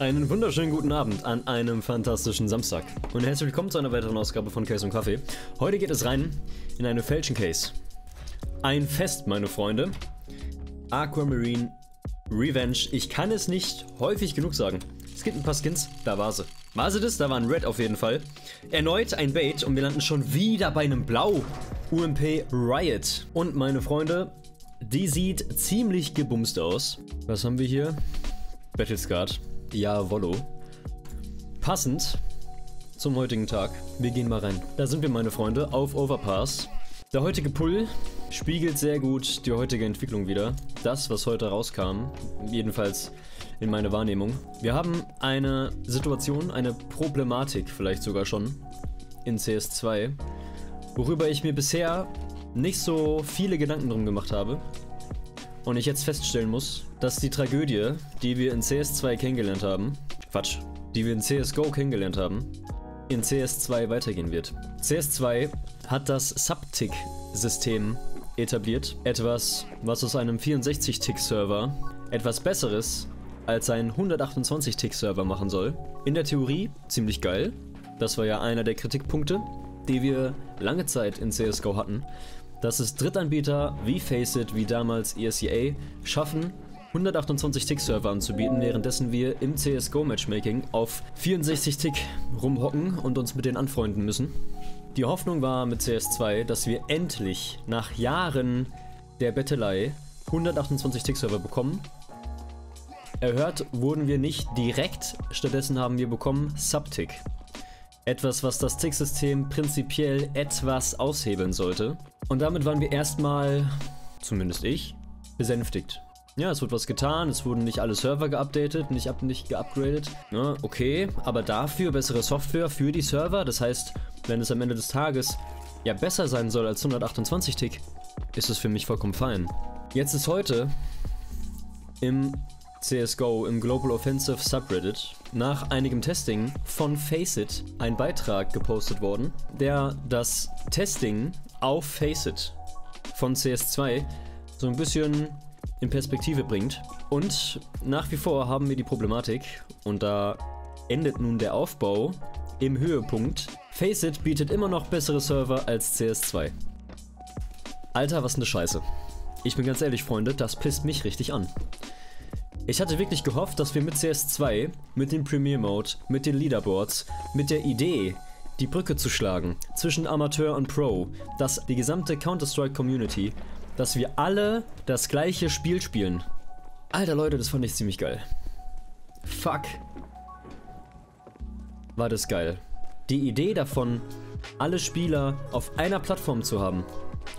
Einen wunderschönen guten Abend an einem fantastischen Samstag und herzlich willkommen zu einer weiteren Ausgabe von Case und Kaffee. Heute geht es rein in eine Fälschen Case. Ein Fest, meine Freunde. Aquamarine Revenge. Ich kann es nicht häufig genug sagen. Es gibt ein paar Skins, da war sie. War sie das? Da war ein Red auf jeden Fall. Erneut ein Bait und wir landen schon wieder bei einem Blau. UMP Riot. Und meine Freunde, die sieht ziemlich gebumst aus. Was haben wir hier? Battlescard. Jawollo. Passend zum heutigen Tag. Wir gehen mal rein. Da sind wir, meine Freunde, auf Overpass. Der heutige Pull spiegelt sehr gut die heutige Entwicklung wieder. Das, was heute rauskam, jedenfalls in meiner Wahrnehmung. Wir haben eine Situation, eine Problematik vielleicht sogar schon in CS2, worüber ich mir bisher nicht so viele Gedanken drum gemacht habe. Und ich jetzt feststellen muss, dass die Tragödie, die wir in CS2 kennengelernt haben, Quatsch, die wir in CSGO kennengelernt haben, in CS2 weitergehen wird. CS2 hat das Subtick-System etabliert. Etwas, was aus einem 64-Tick-Server etwas Besseres als ein 128-Tick-Server machen soll. In der Theorie ziemlich geil. Das war ja einer der Kritikpunkte, die wir lange Zeit in CSGO hatten dass es Drittanbieter wie Faceit, wie damals ESEA, schaffen, 128 Tick-Server anzubieten, währenddessen wir im CSGO-Matchmaking auf 64 Tick rumhocken und uns mit denen anfreunden müssen. Die Hoffnung war mit CS2, dass wir endlich nach Jahren der Bettelei 128 Tick-Server bekommen. Erhört wurden wir nicht direkt, stattdessen haben wir bekommen Subtick. Etwas, was das Tick-System prinzipiell etwas aushebeln sollte. Und damit waren wir erstmal, zumindest ich, besänftigt. Ja, es wurde was getan, es wurden nicht alle Server geupdatet, nicht, up, nicht geupgradet. Ja, okay, aber dafür bessere Software für die Server. Das heißt, wenn es am Ende des Tages ja besser sein soll als 128 Tick, ist es für mich vollkommen fein. Jetzt ist heute im CSGO im Global Offensive Subreddit nach einigem Testing von Faceit ein Beitrag gepostet worden, der das Testing auf Faceit von CS2 so ein bisschen in Perspektive bringt. Und nach wie vor haben wir die Problematik, und da endet nun der Aufbau im Höhepunkt. Faceit bietet immer noch bessere Server als CS2. Alter, was ne Scheiße. Ich bin ganz ehrlich, Freunde, das pisst mich richtig an. Ich hatte wirklich gehofft, dass wir mit CS2, mit dem Premier Mode, mit den Leaderboards, mit der Idee, die Brücke zu schlagen zwischen Amateur und Pro, dass die gesamte Counter-Strike Community, dass wir alle das gleiche Spiel spielen. Alter Leute, das fand ich ziemlich geil. Fuck. War das geil. Die Idee davon, alle Spieler auf einer Plattform zu haben,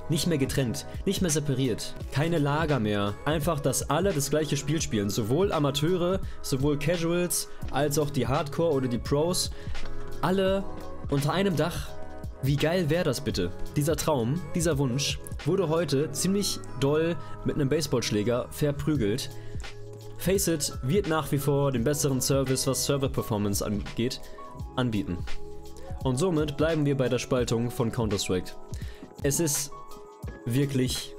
nicht mehr getrennt, nicht mehr separiert, keine Lager mehr. Einfach, dass alle das gleiche Spiel spielen. Sowohl Amateure, sowohl Casuals, als auch die Hardcore oder die Pros. Alle unter einem Dach. Wie geil wäre das bitte? Dieser Traum, dieser Wunsch wurde heute ziemlich doll mit einem Baseballschläger verprügelt. Faceit wird nach wie vor den besseren Service, was Server-Performance angeht, anbieten. Und somit bleiben wir bei der Spaltung von Counter-Strike. Es ist wirklich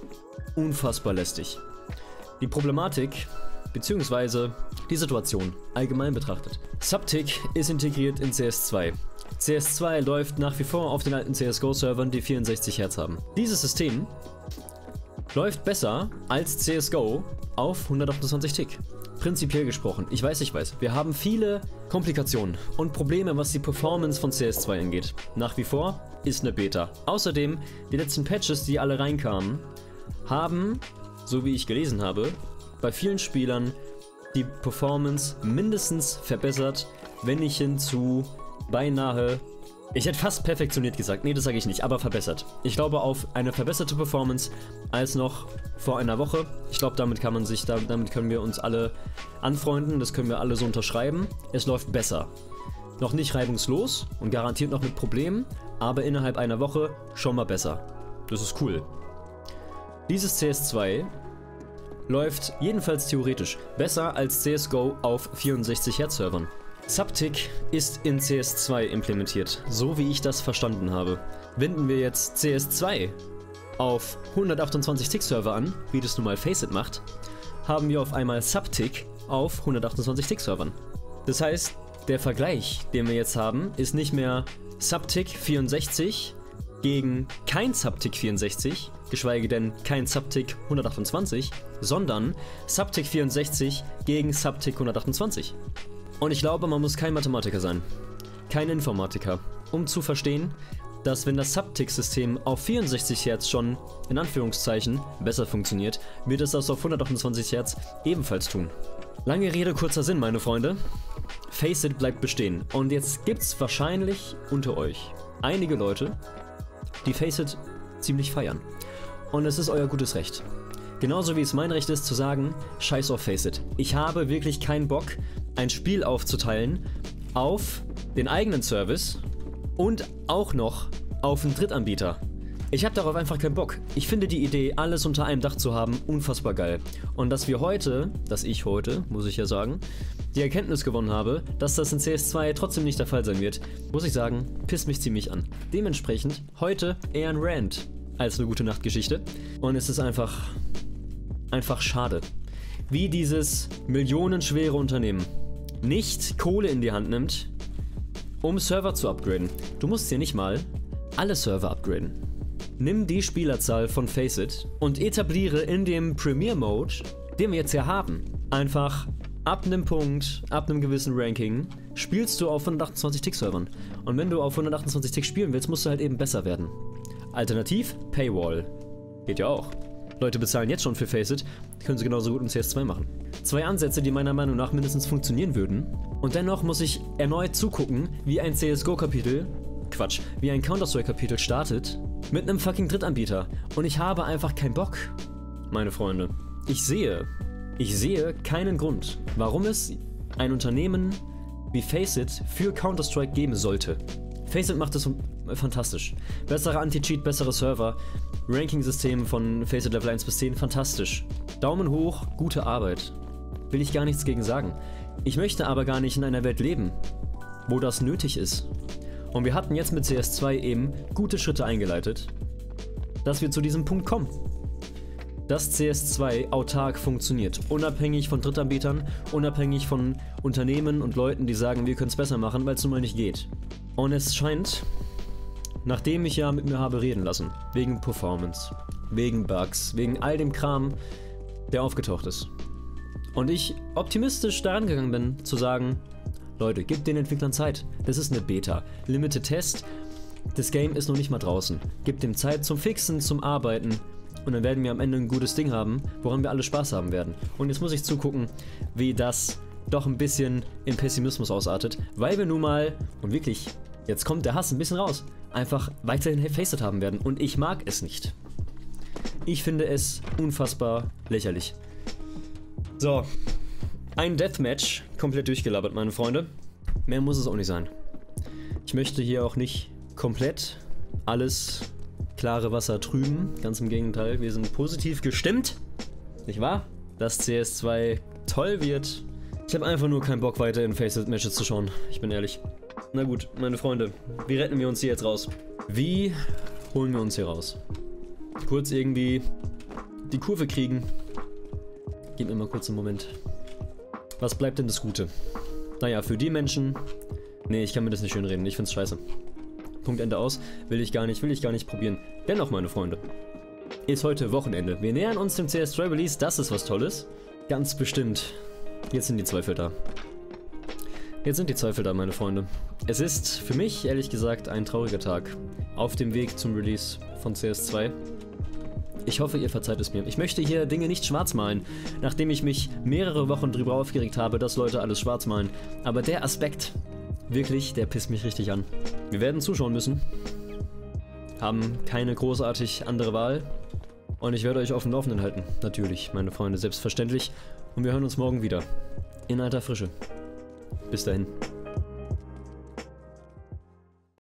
unfassbar lästig. Die Problematik bzw. die Situation allgemein betrachtet. Subtick ist integriert in CS2. CS2 läuft nach wie vor auf den alten CSGO-Servern, die 64 Hertz haben. Dieses System läuft besser als CSGO auf 128 Tick. Prinzipiell gesprochen, ich weiß, ich weiß, wir haben viele Komplikationen und Probleme, was die Performance von CS2 angeht. Nach wie vor ist eine Beta. Außerdem, die letzten Patches, die alle reinkamen, haben, so wie ich gelesen habe, bei vielen Spielern die Performance mindestens verbessert, wenn nicht hin zu beinahe ich hätte fast perfektioniert gesagt. Nee, das sage ich nicht, aber verbessert. Ich glaube auf eine verbesserte Performance als noch vor einer Woche. Ich glaube, damit kann man sich, damit können wir uns alle anfreunden, das können wir alle so unterschreiben. Es läuft besser. Noch nicht reibungslos und garantiert noch mit Problemen, aber innerhalb einer Woche schon mal besser. Das ist cool. Dieses CS2 läuft jedenfalls theoretisch besser als CSGO auf 64 Hertz Servern. Subtick ist in CS2 implementiert, so wie ich das verstanden habe. Wenden wir jetzt CS2 auf 128 Tick Server an, wie das nun mal Faceit macht, haben wir auf einmal Subtick auf 128 Tick Servern. Das heißt, der Vergleich, den wir jetzt haben, ist nicht mehr Subtick 64 gegen kein Subtick 64, geschweige denn kein Subtick 128, sondern Subtick 64 gegen Subtick 128. Und ich glaube, man muss kein Mathematiker sein, kein Informatiker, um zu verstehen, dass wenn das Subtick-System auf 64 Hertz schon, in Anführungszeichen, besser funktioniert, wird es das auf 128 Hertz ebenfalls tun. Lange Rede, kurzer Sinn, meine Freunde. Faceit bleibt bestehen. Und jetzt gibt's wahrscheinlich unter euch einige Leute, die Faceit ziemlich feiern. Und es ist euer gutes Recht. Genauso wie es mein Recht ist zu sagen, scheiß auf Faceit. Ich habe wirklich keinen Bock, ein Spiel aufzuteilen auf den eigenen Service und auch noch auf einen Drittanbieter. Ich habe darauf einfach keinen Bock. Ich finde die Idee, alles unter einem Dach zu haben, unfassbar geil. Und dass wir heute, dass ich heute, muss ich ja sagen, die Erkenntnis gewonnen habe, dass das in CS2 trotzdem nicht der Fall sein wird, muss ich sagen, pisst mich ziemlich an. Dementsprechend heute eher ein Rant als eine gute Nachtgeschichte. Und es ist einfach, einfach schade, wie dieses millionenschwere Unternehmen nicht Kohle in die Hand nimmt, um Server zu upgraden. Du musst dir nicht mal alle Server upgraden. Nimm die Spielerzahl von Faceit und etabliere in dem Premier Mode, den wir jetzt hier haben, einfach ab einem Punkt, ab einem gewissen Ranking, spielst du auf 128 Tick-Servern. Und wenn du auf 128 Tick spielen willst, musst du halt eben besser werden. Alternativ Paywall. Geht ja auch. Leute bezahlen jetzt schon für Faceit, können sie genauso gut im CS2 machen. Zwei Ansätze, die meiner Meinung nach mindestens funktionieren würden. Und dennoch muss ich erneut zugucken, wie ein CSGO-Kapitel, Quatsch, wie ein Counter-Strike-Kapitel startet, mit einem fucking Drittanbieter. Und ich habe einfach keinen Bock, meine Freunde. Ich sehe, ich sehe keinen Grund, warum es ein Unternehmen wie Faceit für Counter-Strike geben sollte. Faceit macht es fantastisch. Bessere Anti-Cheat, bessere Server, Ranking-System von Faceit Level 1 bis 10, fantastisch. Daumen hoch, gute Arbeit. Will ich gar nichts gegen sagen. Ich möchte aber gar nicht in einer Welt leben, wo das nötig ist. Und wir hatten jetzt mit CS2 eben gute Schritte eingeleitet, dass wir zu diesem Punkt kommen. Dass CS2 autark funktioniert, unabhängig von Drittanbietern, unabhängig von Unternehmen und Leuten, die sagen, wir können es besser machen, weil es nun mal nicht geht. Und es scheint, nachdem ich ja mit mir habe reden lassen, wegen Performance, wegen Bugs, wegen all dem Kram, der aufgetaucht ist. Und ich optimistisch daran gegangen bin, zu sagen, Leute, gebt den Entwicklern Zeit. Das ist eine Beta. Limited Test. Das Game ist noch nicht mal draußen. Gebt dem Zeit zum Fixen, zum Arbeiten. Und dann werden wir am Ende ein gutes Ding haben, woran wir alle Spaß haben werden. Und jetzt muss ich zugucken, wie das doch ein bisschen in Pessimismus ausartet, weil wir nun mal, und wirklich, jetzt kommt der Hass ein bisschen raus, einfach weiterhin Faceit haben werden. Und ich mag es nicht. Ich finde es unfassbar lächerlich. So, ein Deathmatch, komplett durchgelabert, meine Freunde. Mehr muss es auch nicht sein. Ich möchte hier auch nicht komplett alles klare Wasser trüben. Ganz im Gegenteil, wir sind positiv gestimmt. Nicht wahr? Dass CS2 toll wird. Ich habe einfach nur keinen Bock weiter in Faceit-Matches zu schauen. Ich bin ehrlich. Na gut, meine Freunde, wie retten wir uns hier jetzt raus? Wie holen wir uns hier raus? Kurz irgendwie die Kurve kriegen. Gib mir mal kurz einen Moment. Was bleibt denn das Gute? Naja, für die Menschen... Nee, ich kann mir das nicht schönreden. Ich find's scheiße. Punkt Ende aus. Will ich gar nicht, will ich gar nicht probieren. Dennoch, meine Freunde. Ist heute Wochenende. Wir nähern uns dem CS3 Release. Das ist was Tolles. Ganz bestimmt. Jetzt sind die Zweifel da. Jetzt sind die Zweifel da, meine Freunde. Es ist für mich, ehrlich gesagt, ein trauriger Tag. Auf dem Weg zum Release von CS2. Ich hoffe, ihr verzeiht es mir. Ich möchte hier Dinge nicht schwarz malen, nachdem ich mich mehrere Wochen darüber aufgeregt habe, dass Leute alles schwarz malen. Aber der Aspekt, wirklich, der pisst mich richtig an. Wir werden zuschauen müssen. Haben keine großartig andere Wahl. Und ich werde euch auf dem Laufenden halten. Natürlich, meine Freunde, selbstverständlich. Und wir hören uns morgen wieder. In alter Frische. Bis dahin.